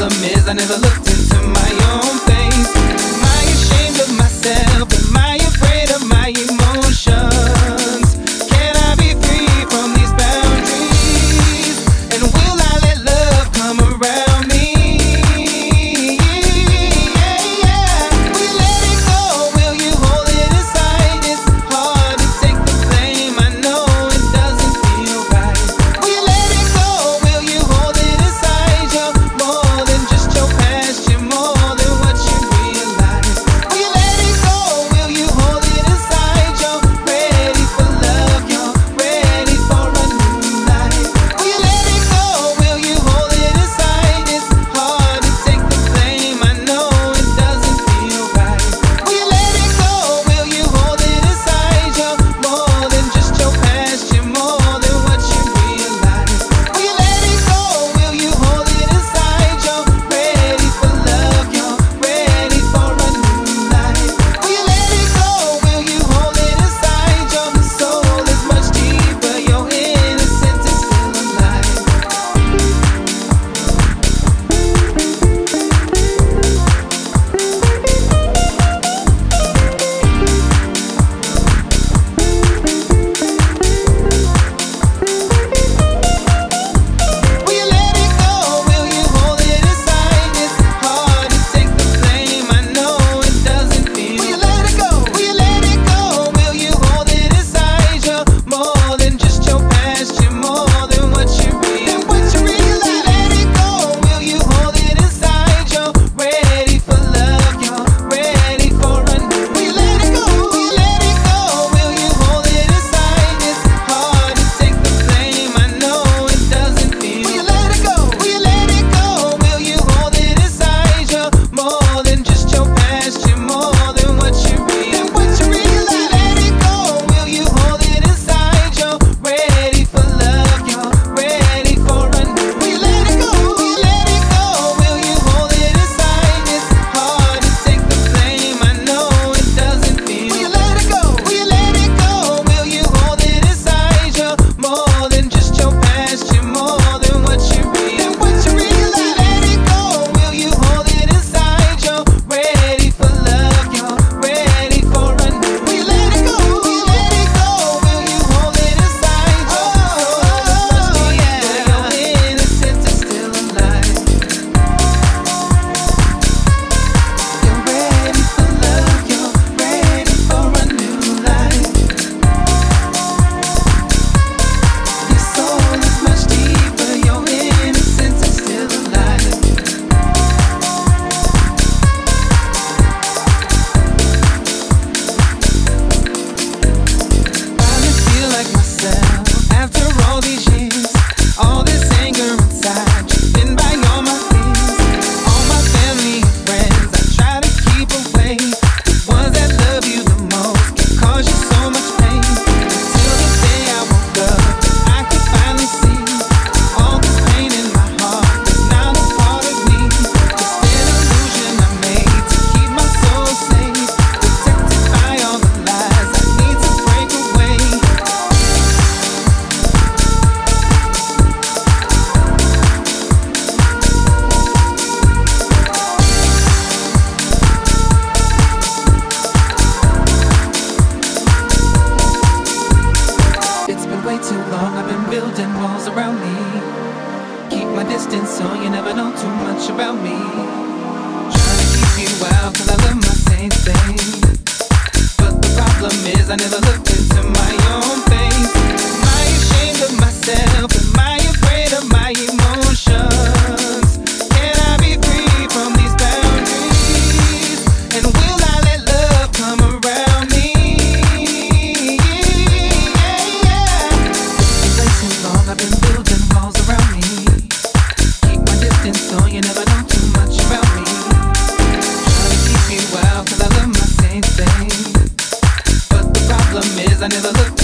problem is I never looked into my own way too long. I've been building walls around me. Keep my distance so you never know too much about me. Trying to keep you out, cause I love my same thing. But the problem is, I never looked into I never looked